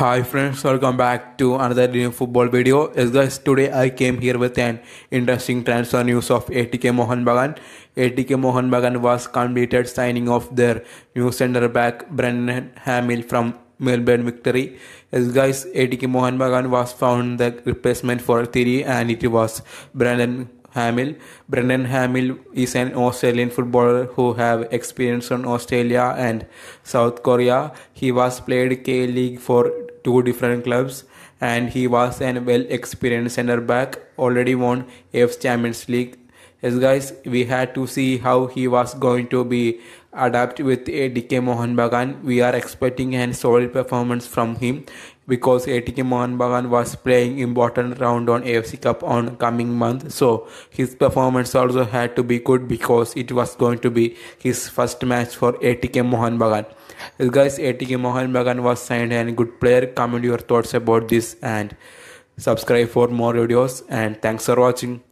Hi friends, welcome back to another new football video. Yes guys, today I came here with an interesting transfer news of ATK Mohun Bagan. ATK Mohun Bagan was completed signing of their new centre back Brendan Hamill from Melbourne Victory. Yes guys, ATK Mohun Bagan was found the replacement for Tiri and it was Brendan Hamill. Brendan Hamill is an Australian footballer who have experience on Australia and South Korea. He was played K League for two different clubs and he was an well experienced center back already won AFC Champions League Yes, guys, we had to see how he was going to be adapt with ATK Mohun Bagan. We are expecting a solid performance from him because ATK Mohun Bagan was playing important round on AFC Cup on coming month. So his performance also had to be good because it was going to be his first match for ATK Mohun Bagan. Guys, ATK Mohun Bagan was signed and good player. Comment your thoughts about this and subscribe for more videos and thanks for watching.